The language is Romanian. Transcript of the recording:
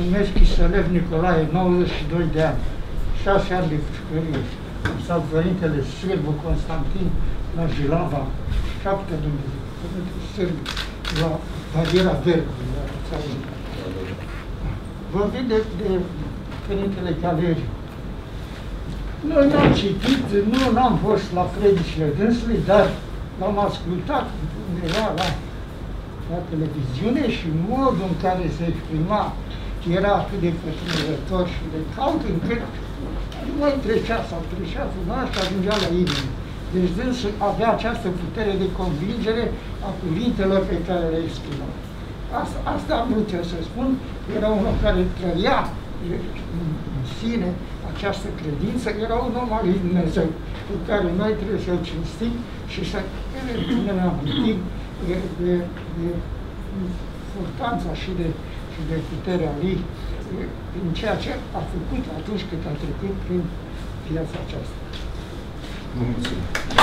numesc Chisălev Nicolae, 92 de ani, 6 ani de pușcărie. Am stat Părintele Sârbu Constantin la Jilava, 7 de Sârbu, la bariera Vergului, la țară. Vorbim de, de Părintele Galeriu. Noi n-am citit, nu n-am fost la predicile dânsului, dar l-am ascultat undeva la, la televiziune și modul în care se exprima era atât de cuprinzător și de cald încât mai trecea sau trecea asta ajungea la inimă. Deci dânsul avea această putere de convingere a cuvintelor pe care le exprima. Asta, asta am vrut eu să spun, era unul care trăia în sine această credință, era un om al lui Dumnezeu, cu care noi trebuie să-l cinstim și să ne amintim de, de, de importanța și de, și de puterea lui în ceea ce a făcut atunci când a trecut prin viața aceasta. Mulțumesc.